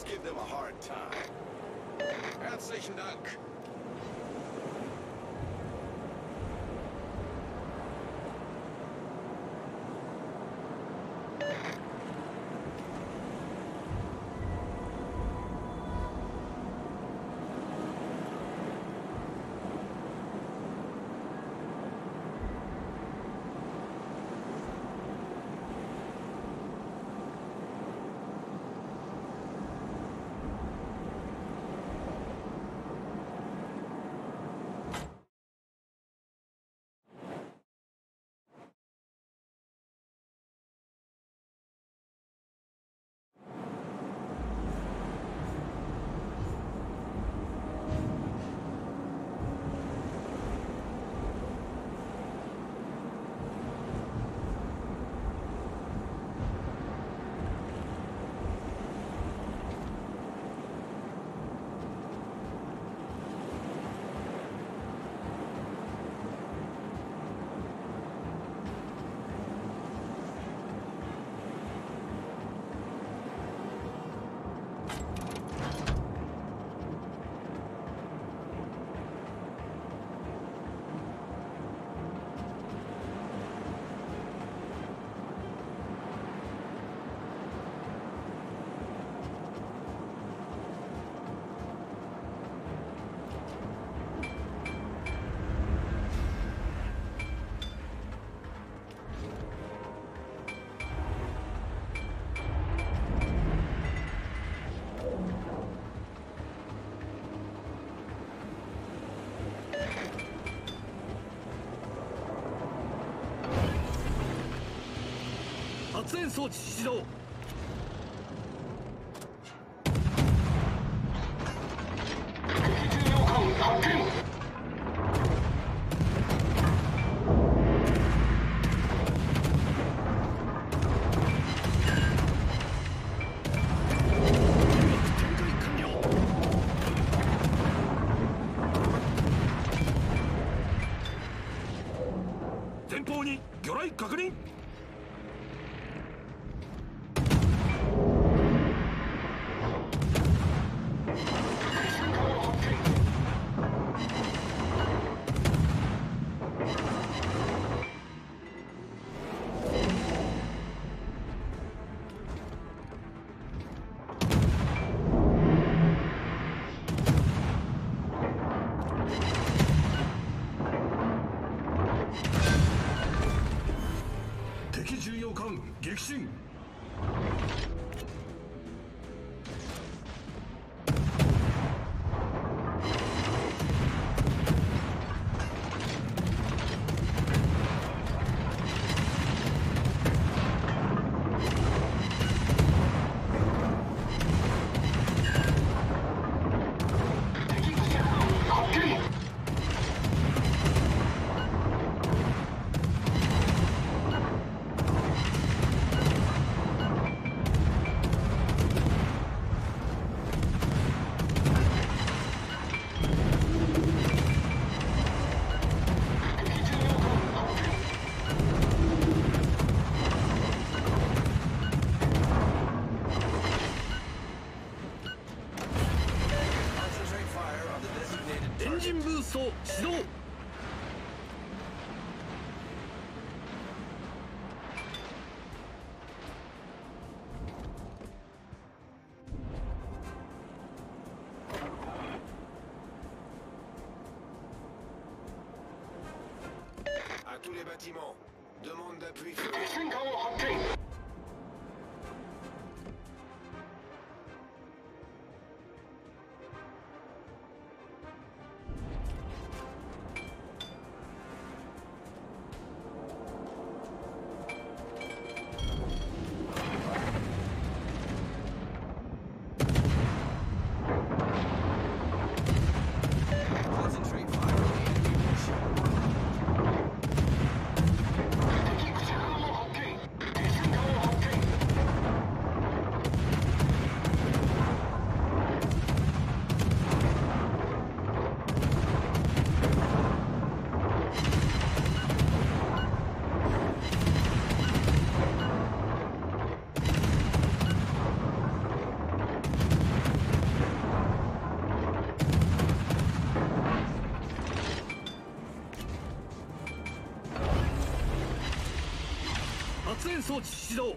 Let's give them a hard time. Herzlichen Dank. 発煙装置始動。艦人ブースを始動「装置始動。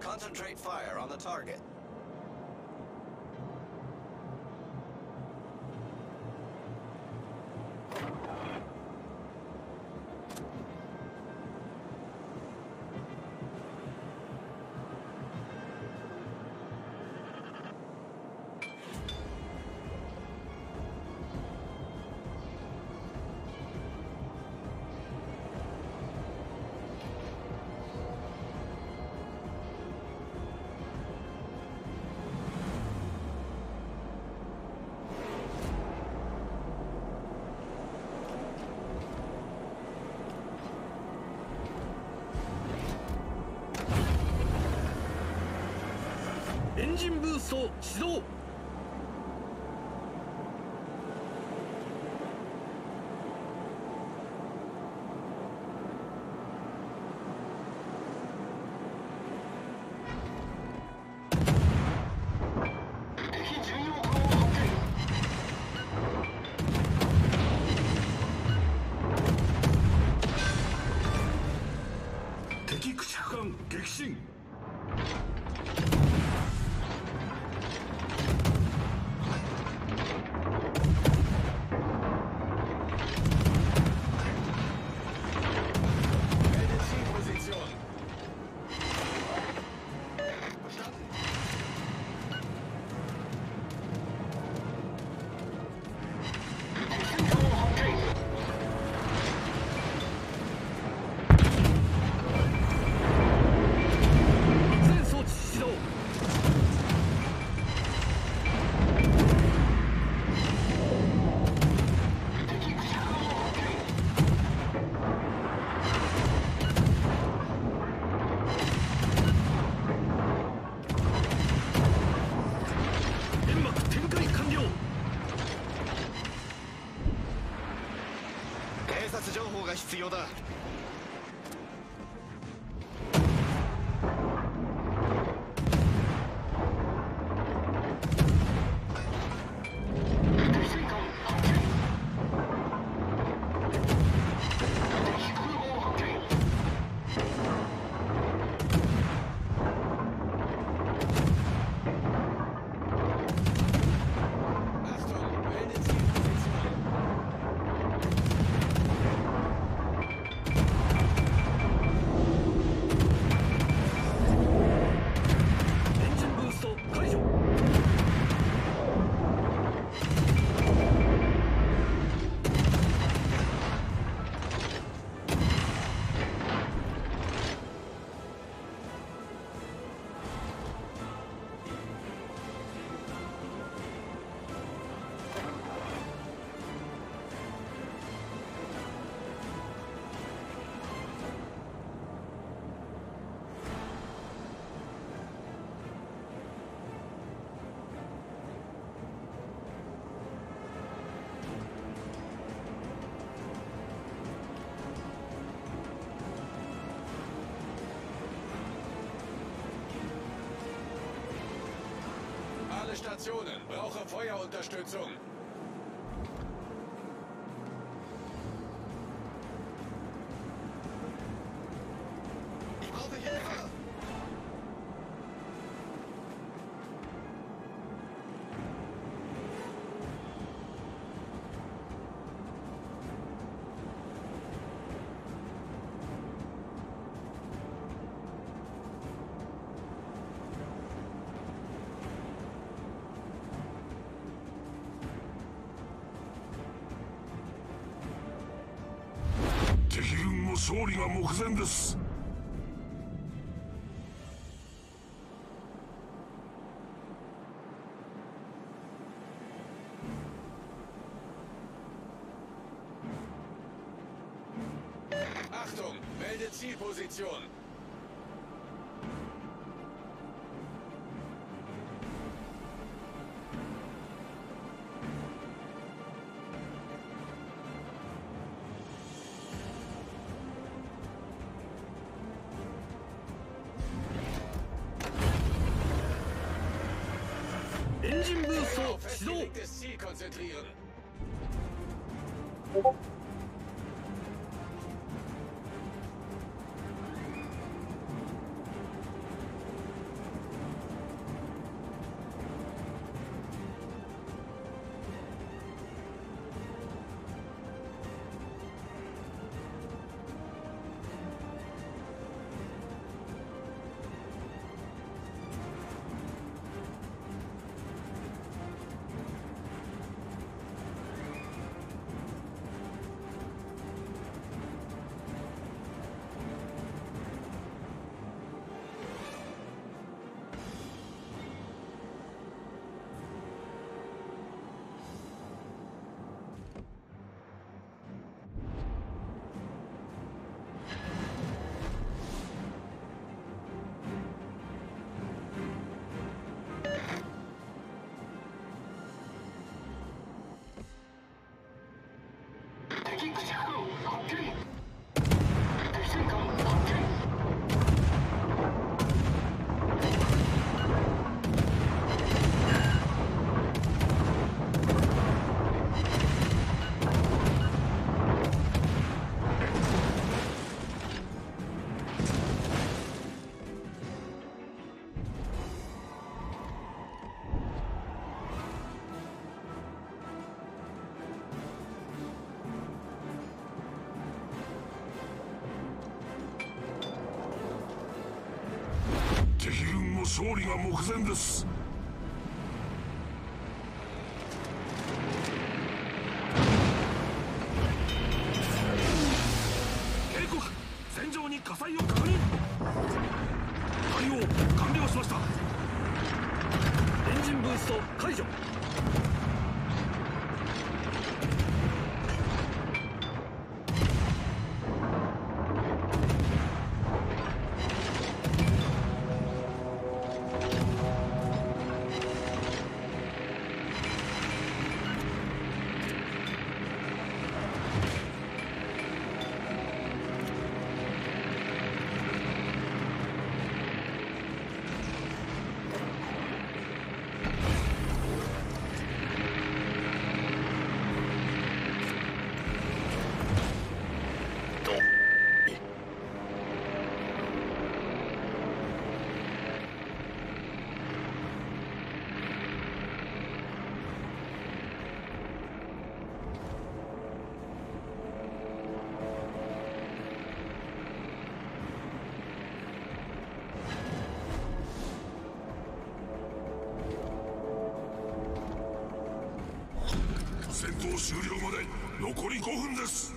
Concentrate fire on the target. 人ブースト始動。Stationen. Brauche Feuerunterstützung. 勝利が目前です「Achtung! Melde Zielposition!」エンジンブースト Auf 始 Maschinenboost hoch! Ziel konzentrieren! が目前です。警告戦場に火災を確認。対応完了しました。エンジンブースト解除。終了まで残り5分です。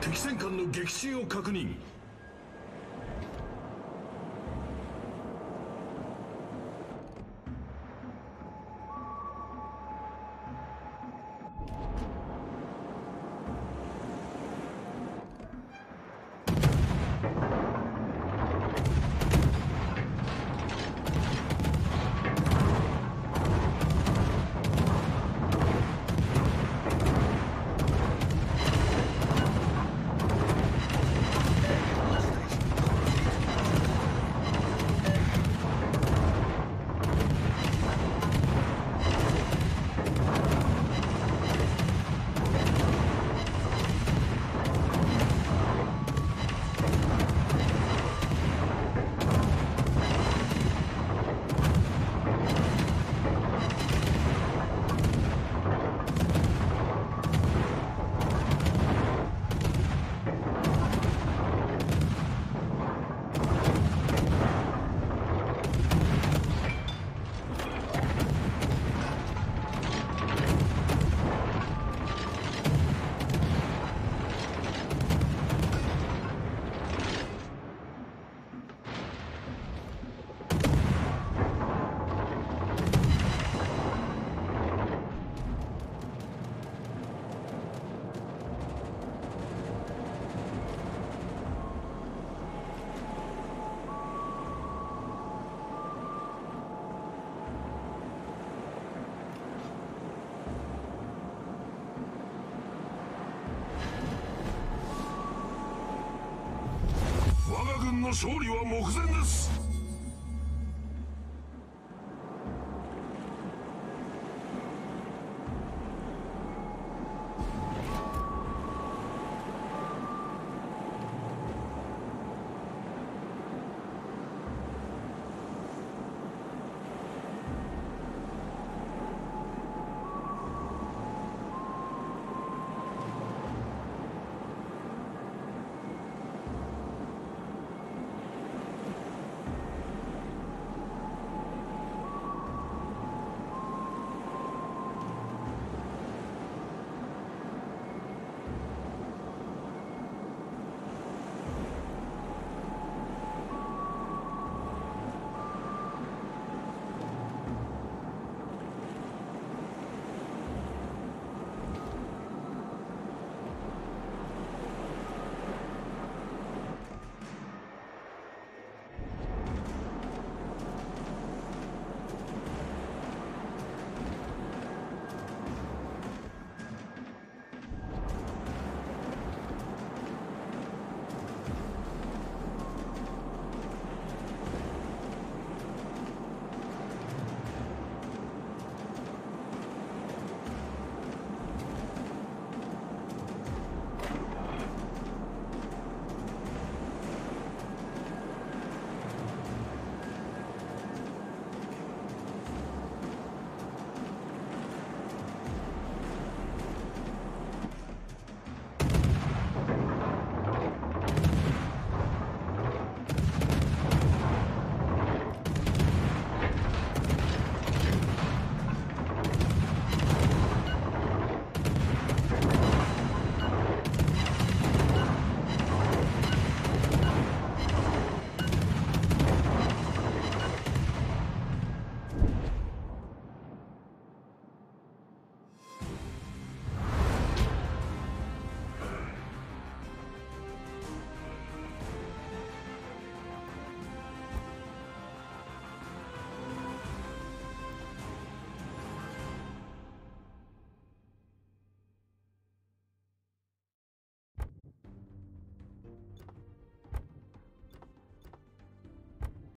敵戦艦の撃沈を確認。勝利は目前です。